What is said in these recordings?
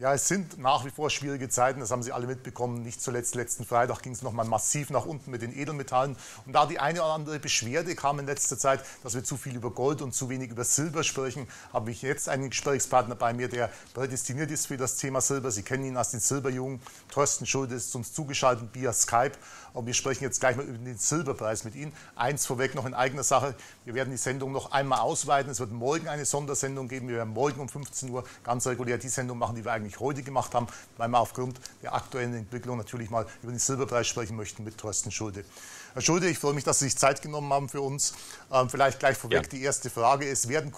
Ja, es sind nach wie vor schwierige Zeiten, das haben Sie alle mitbekommen. Nicht zuletzt letzten Freitag ging es nochmal massiv nach unten mit den Edelmetallen. Und da die eine oder andere Beschwerde kam in letzter Zeit, dass wir zu viel über Gold und zu wenig über Silber sprechen, habe ich jetzt einen Gesprächspartner bei mir, der prädestiniert ist für das Thema Silber. Sie kennen ihn als den Silberjungen. Thorsten Schulde ist uns zugeschaltet via Skype. Und wir sprechen jetzt gleich mal über den Silberpreis mit Ihnen. Eins vorweg noch in eigener Sache. Wir werden die Sendung noch einmal ausweiten. Es wird morgen eine Sondersendung geben. Wir werden morgen um 15 Uhr ganz regulär die Sendung machen, die wir eigentlich heute gemacht haben, weil wir aufgrund der aktuellen Entwicklung natürlich mal über den Silberpreis sprechen möchten mit Thorsten Schulde. Herr Schulde, ich freue mich, dass Sie sich Zeit genommen haben für uns. Ähm, vielleicht gleich vorweg ja. die erste Frage. Es werden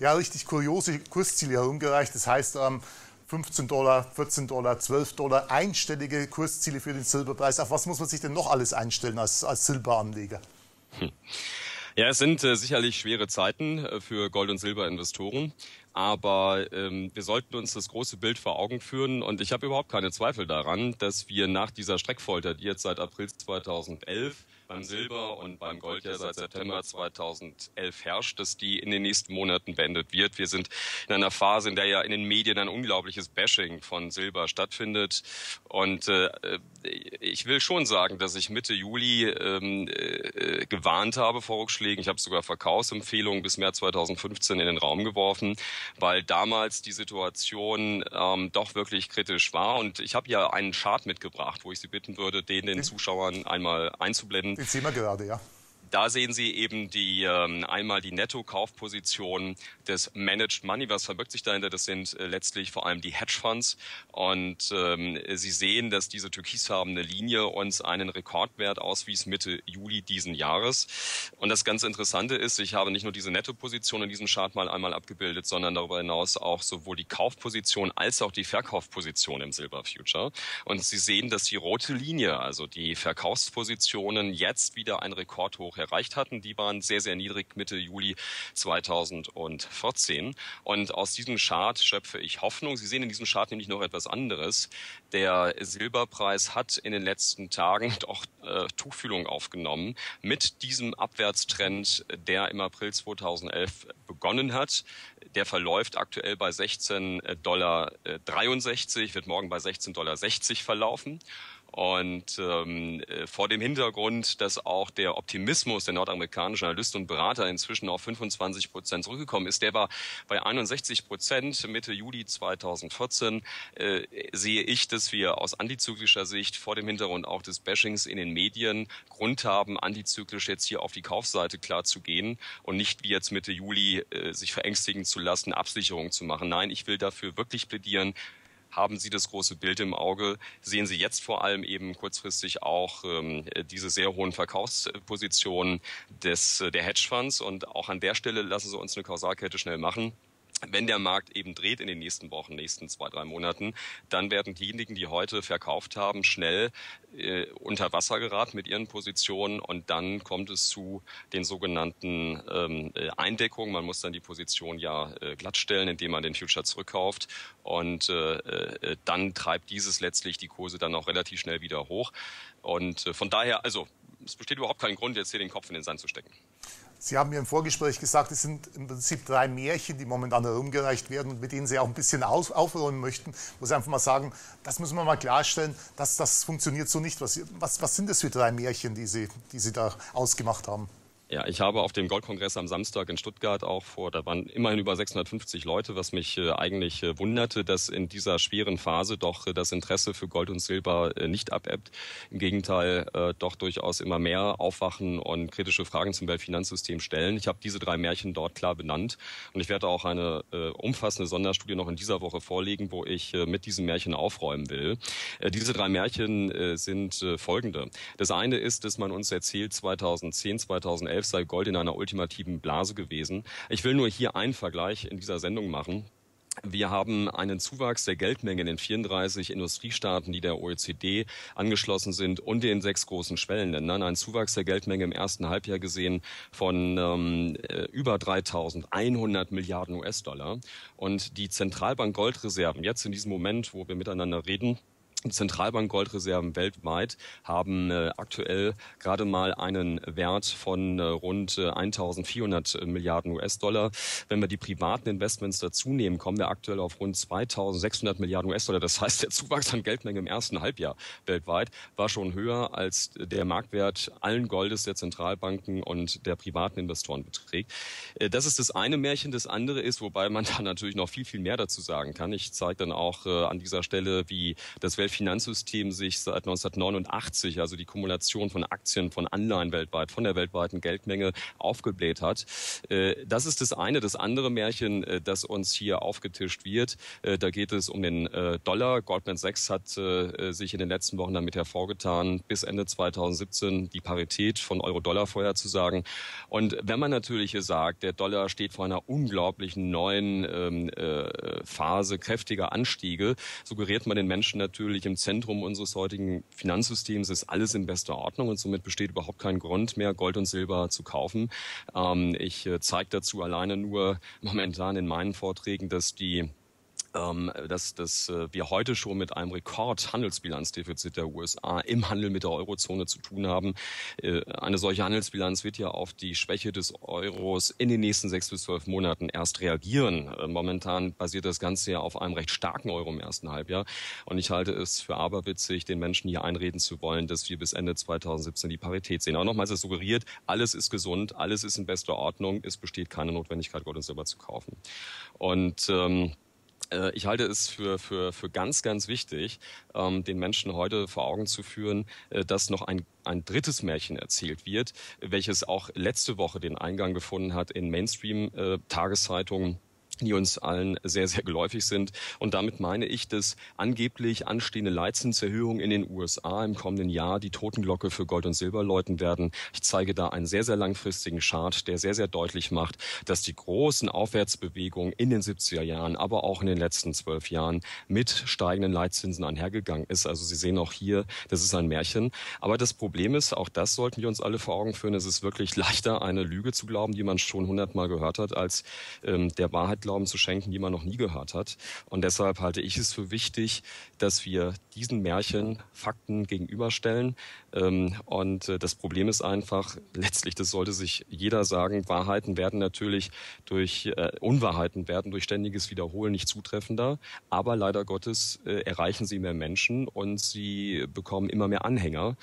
ja, richtig kuriose Kursziele herumgereicht. Das heißt, ähm, 15 Dollar, 14 Dollar, 12 Dollar, einstellige Kursziele für den Silberpreis. Auf was muss man sich denn noch alles einstellen als, als Silberanleger? Hm. Ja, es sind äh, sicherlich schwere Zeiten äh, für Gold- und Silberinvestoren, aber ähm, wir sollten uns das große Bild vor Augen führen und ich habe überhaupt keine Zweifel daran, dass wir nach dieser Streckfolter, die jetzt seit April 2011 beim Silber und beim Gold ja seit September 2011 herrscht, dass die in den nächsten Monaten beendet wird. Wir sind in einer Phase, in der ja in den Medien ein unglaubliches Bashing von Silber stattfindet. Und äh, ich will schon sagen, dass ich Mitte Juli ähm, äh, gewarnt habe vor Rückschlägen. Ich habe sogar Verkaufsempfehlungen bis März 2015 in den Raum geworfen, weil damals die Situation ähm, doch wirklich kritisch war. Und ich habe ja einen Chart mitgebracht, wo ich Sie bitten würde, den den Zuschauern einmal einzublenden. Den sehen wir gerade, ja. Da sehen Sie eben die ähm, einmal die Netto-Kaufposition des Managed Money. Was verbirgt sich dahinter? Das sind äh, letztlich vor allem die Hedgefonds. Und ähm, Sie sehen, dass diese türkisfarbene Linie uns einen Rekordwert auswies Mitte Juli diesen Jahres. Und das ganz Interessante ist, ich habe nicht nur diese Netto-Position in diesem Chart mal einmal abgebildet, sondern darüber hinaus auch sowohl die Kaufposition als auch die Verkaufposition im Silber Future. Und Sie sehen, dass die rote Linie, also die Verkaufspositionen, jetzt wieder ein Rekordhoch erreicht hatten. Die waren sehr, sehr niedrig Mitte Juli 2014. Und aus diesem Chart schöpfe ich Hoffnung. Sie sehen in diesem Chart nämlich noch etwas anderes. Der Silberpreis hat in den letzten Tagen doch äh, Tuchfühlung aufgenommen mit diesem Abwärtstrend, der im April 2011 begonnen hat. Der verläuft aktuell bei 16,63 Dollar, wird morgen bei 16,60 Dollar verlaufen. Und ähm, äh, vor dem Hintergrund, dass auch der Optimismus der nordamerikanischen Analysten und Berater inzwischen auf 25 Prozent zurückgekommen ist, der war bei 61 Prozent Mitte Juli 2014, äh, sehe ich, dass wir aus antizyklischer Sicht vor dem Hintergrund auch des Bashings in den Medien Grund haben, antizyklisch jetzt hier auf die Kaufseite klar zu gehen und nicht wie jetzt Mitte Juli äh, sich verängstigen zu lassen, Absicherungen zu machen. Nein, ich will dafür wirklich plädieren, haben Sie das große Bild im Auge? Sehen Sie jetzt vor allem eben kurzfristig auch ähm, diese sehr hohen Verkaufspositionen des, äh, der Hedgefonds? Und auch an der Stelle lassen Sie uns eine Kausalkette schnell machen wenn der Markt eben dreht in den nächsten Wochen, nächsten zwei, drei Monaten, dann werden diejenigen, die heute verkauft haben, schnell äh, unter Wasser geraten mit ihren Positionen und dann kommt es zu den sogenannten ähm, äh, Eindeckungen. Man muss dann die Position ja äh, glattstellen, indem man den Future zurückkauft und äh, äh, dann treibt dieses letztlich die Kurse dann auch relativ schnell wieder hoch. Und äh, von daher, also es besteht überhaupt keinen Grund, jetzt hier den Kopf in den Sand zu stecken. Sie haben mir im Vorgespräch gesagt, es sind im Prinzip drei Märchen, die momentan herumgereicht werden und mit denen Sie auch ein bisschen auf, aufräumen möchten. Ich muss einfach mal sagen, das müssen wir mal klarstellen, dass das funktioniert so nicht. Was, was, was sind das für drei Märchen, die Sie, die Sie da ausgemacht haben? Ja, ich habe auf dem Goldkongress am Samstag in Stuttgart auch vor, da waren immerhin über 650 Leute, was mich äh, eigentlich äh, wunderte, dass in dieser schweren Phase doch äh, das Interesse für Gold und Silber nicht abebbt. Im Gegenteil, doch durchaus immer mehr aufwachen und kritische Fragen zum Weltfinanzsystem stellen. Ich habe diese drei Märchen dort klar benannt und ich werde auch eine umfassende Sonderstudie noch in dieser Woche vorlegen, wo ich mit diesen Märchen aufräumen will. diese drei Märchen sind folgende. Das eine ist, dass man uns erzählt, 2010, 2011 2011 sei Gold in einer ultimativen Blase gewesen. Ich will nur hier einen Vergleich in dieser Sendung machen. Wir haben einen Zuwachs der Geldmenge in den 34 Industriestaaten, die der OECD angeschlossen sind und den sechs großen Schwellenländern. Einen Zuwachs der Geldmenge im ersten Halbjahr gesehen von ähm, äh, über 3.100 Milliarden US-Dollar. Und die Zentralbank Goldreserven, jetzt in diesem Moment, wo wir miteinander reden, Zentralbank-Goldreserven weltweit haben äh, aktuell gerade mal einen Wert von äh, rund äh, 1400 Milliarden US-Dollar. Wenn wir die privaten Investments dazu nehmen, kommen wir aktuell auf rund 2600 Milliarden US-Dollar. Das heißt, der Zuwachs an Geldmenge im ersten Halbjahr weltweit war schon höher als der Marktwert allen Goldes der Zentralbanken und der privaten Investoren beträgt. Äh, das ist das eine Märchen. Das andere ist, wobei man da natürlich noch viel, viel mehr dazu sagen kann. Ich zeige dann auch äh, an dieser Stelle, wie das Welt Finanzsystem sich seit 1989, also die Kumulation von Aktien, von Anleihen weltweit, von der weltweiten Geldmenge aufgebläht hat. Äh, das ist das eine. Das andere Märchen, äh, das uns hier aufgetischt wird, äh, da geht es um den Dollar. Goldman Sachs hat sich in den letzten Wochen damit hervorgetan, bis Ende 2017 die Parität von Euro-Dollar vorherzusagen. Und wenn man natürlich sagt, der Dollar steht vor einer unglaublichen neuen ähm, Phase kräftiger Anstiege, suggeriert man den Menschen natürlich, natürlich im Zentrum unseres heutigen Finanzsystems ist alles in bester Ordnung und somit besteht überhaupt kein Grund mehr, Gold und Silber zu kaufen. Ähm, ich äh, zeige dazu alleine nur momentan in meinen Vorträgen, dass die dass, dass äh, wir heute schon mit einem Rekordhandelsbilanzdefizit der USA im Handel mit der Eurozone zu tun haben. Äh, eine solche Handelsbilanz wird ja auf die Schwäche des Euros in den nächsten sechs bis zwölf Monaten erst reagieren. Äh, momentan basiert das Ganze ja auf einem recht starken Euro im ersten Halbjahr. Und ich halte es für aberwitzig, den Menschen hier einreden zu wollen, dass wir bis Ende 2017 die Parität sehen. Aber nochmals, es suggeriert, alles ist gesund, alles ist in bester Ordnung, es besteht keine Notwendigkeit, Gold und Silber zu kaufen. Und ähm, äh, ich halte es für, für, für ganz, ganz wichtig, ähm, den Menschen heute vor Augen zu führen, äh, dass noch ein, ein drittes Märchen erzählt wird, welches auch letzte Woche den Eingang gefunden hat in Mainstream-Tageszeitungen. Äh, die uns allen sehr, sehr geläufig sind. Und damit meine ich, dass angeblich anstehende Leitzinserhöhungen in den USA im kommenden Jahr die Totenglocke für Gold und Silber läuten werden. Ich zeige da einen sehr, sehr langfristigen Chart, der sehr, sehr deutlich macht, dass die großen Aufwärtsbewegungen in den 70er Jahren, aber auch in den letzten zwölf Jahren mit steigenden Leitzinsen einhergegangen ist. Also Sie sehen auch hier, das ist ein Märchen. Aber das Problem ist, auch das sollten wir uns alle vor Augen führen, es ist wirklich leichter, eine Lüge zu glauben, die man schon hundertmal gehört hat, als ähm, der Wahrheit Glauben zu schenken, die man noch nie gehört hat. Und deshalb halte ich es für wichtig, dass wir diesen Märchen Fakten gegenüberstellen. Ähm, und äh, das Problem ist einfach, letztlich, das sollte sich jeder sagen, Wahrheiten werden natürlich durch, äh, Unwahrheiten werden durch ständiges Wiederholen nicht zutreffender. Aber leider Gottes äh, erreichen sie mehr Menschen und sie bekommen immer mehr Anhänger.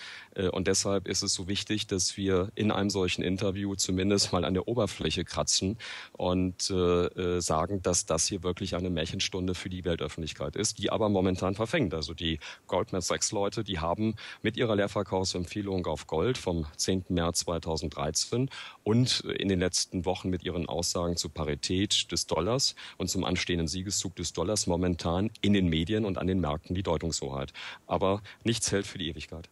Und deshalb ist es so wichtig, dass wir in einem solchen Interview zumindest mal an der Oberfläche kratzen und sagen, sagen, dass das hier wirklich eine Märchenstunde für die Weltöffentlichkeit ist, die aber momentan verfängt. Also die Goldman Sachs Leute, die haben mit ihrer Leerverkaufsempfehlung auf Gold vom 10. März 2013 und in den letzten Wochen mit ihren Aussagen zur Parität des Dollars und zum anstehenden Siegeszug des Dollars momentan in den Medien und an den Märkten die Deutungshoheit. Aber nichts hält für die Ewigkeit.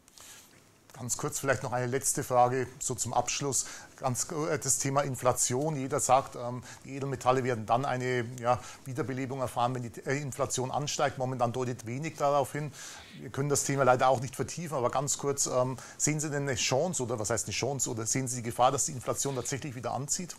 Ganz kurz vielleicht noch eine letzte Frage so zum Abschluss. Ganz äh, das Thema Inflation. Jeder sagt, ähm, die Edelmetalle werden dann eine ja, Wiederbelebung erfahren, wenn die äh, Inflation ansteigt. Momentan deutet wenig darauf hin. Wir können das Thema leider auch nicht vertiefen, aber ganz kurz, ähm, sehen Sie denn eine Chance oder was heißt eine Chance oder sehen Sie die Gefahr, dass die Inflation tatsächlich wieder anzieht?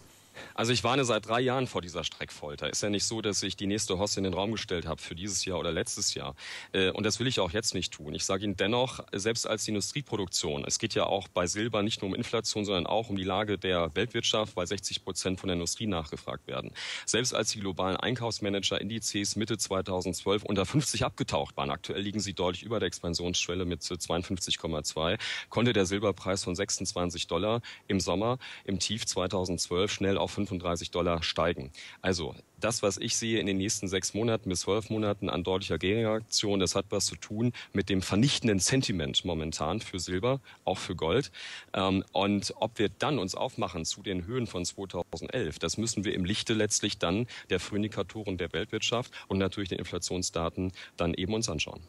Also ich warne seit drei Jahren vor dieser Streckfolter. Ist ja nicht so, dass ich die nächste Hosse in den Raum gestellt habe für dieses Jahr oder letztes Jahr. Äh, und das will ich auch jetzt nicht tun. Ich sage Ihnen dennoch, selbst als Industrieproduktion, es geht ja auch bei Silber nicht nur um Inflation, sondern auch um die Lage der Weltwirtschaft, weil 60 Prozent von der Industrie nachgefragt werden. Selbst als die globalen Einkaufsmanager-Indizes Mitte 2012 unter 50 abgetaucht waren, aktuell liegen sie deutlich über der Expansionsschwelle mit 52,2, konnte der Silberpreis von 26 Dollar im Sommer im Tief 2012 schnell auf 35 Dollar steigen. Also das, was ich sehe in den nächsten sechs Monaten bis zwölf Monaten an deutlicher Gegenreaktion, das hat was zu tun mit dem vernichtenden Sentiment momentan für Silber, auch für Gold. Ähm, und ob wir dann uns aufmachen zu den Höhen von 2011, das müssen wir im Lichte letztlich dann der Frühindikatoren der Weltwirtschaft und natürlich den Inflationsdaten dann eben uns anschauen.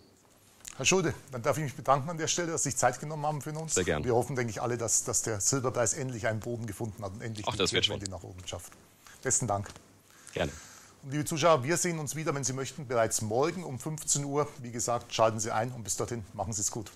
Herr Schulde, dann darf ich mich bedanken an der Stelle, dass Sie sich Zeit genommen haben für uns. Sehr gerne. Wir hoffen, denke ich, alle, dass, dass der Silberpreis endlich einen Boden gefunden hat und endlich Ach, die Kehrtwende nach oben schafft. Besten Dank. Gerne. Und liebe Zuschauer, wir sehen uns wieder, wenn Sie möchten, bereits morgen um 15 Uhr. Wie gesagt, schalten Sie ein und bis dorthin machen Sie es gut.